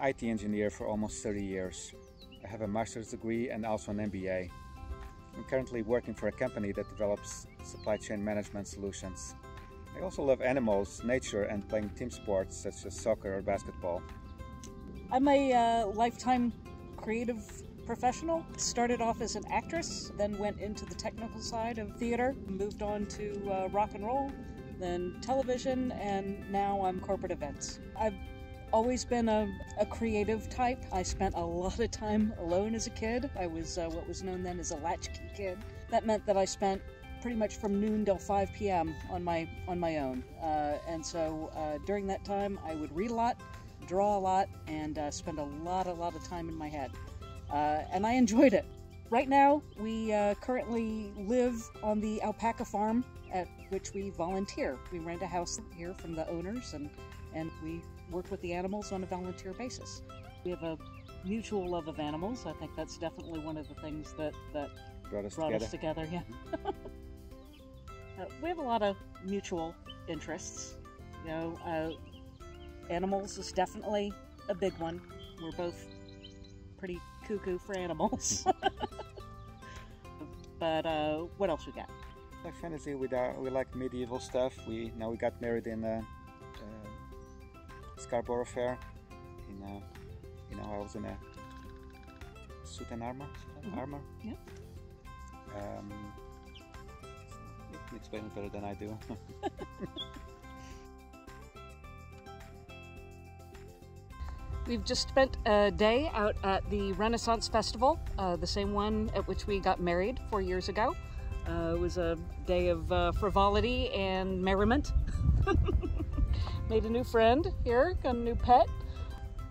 IT engineer for almost 30 years. I have a master's degree and also an MBA. I'm currently working for a company that develops supply chain management solutions. I also love animals, nature, and playing team sports such as soccer or basketball. I'm a uh, lifetime creative professional. Started off as an actress, then went into the technical side of theater, moved on to uh, rock and roll, then television, and now I'm corporate events. I've always been a, a creative type. I spent a lot of time alone as a kid. I was uh, what was known then as a latchkey kid. That meant that I spent pretty much from noon till 5 p.m. on my on my own. Uh, and so uh, during that time, I would read a lot, draw a lot, and uh, spend a lot, a lot of time in my head uh, and I enjoyed it. Right now, we uh, currently live on the alpaca farm at which we volunteer. We rent a house here from the owners and, and we work with the animals on a volunteer basis. We have a mutual love of animals. I think that's definitely one of the things that, that Brought us brought together. us together. Yeah. uh, we have a lot of mutual interests. You know, uh, animals is definitely a big one. We're both pretty cuckoo for animals. but uh, what else we got? Like fantasy, we, da- we like medieval stuff. We now we got married in uh, uh, Scarborough Fair. In uh, you know, I was in a suit and armor. Mhm. Armor. Yeah. Um, you can explain it better than I do. We've just spent a day out at the Renaissance Festival, uh, the same one at which we got married four years ago. Uh, it was a day of uh, frivolity and merriment. Made a new friend here, got a new pet.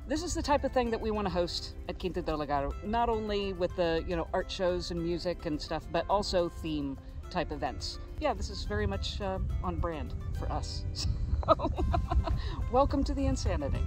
This is the type of thing that we want to host at Quinta del Legado, not only with the you know art shows and music and stuff, but also theme type events. Yeah, this is very much uh, on brand for us. So, welcome to the insanity.